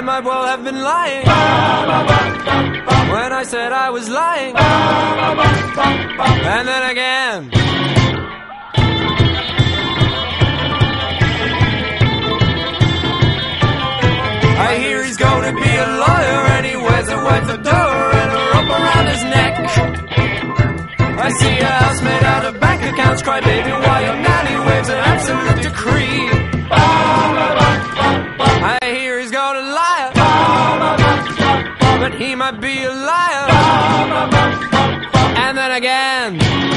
been lying when I said I was lying. And then again. I hear he's gonna be a lawyer and he wears a white fedora and a rope around his neck. I see a house made out of bank accounts, cry baby, while might be a liar. And then again.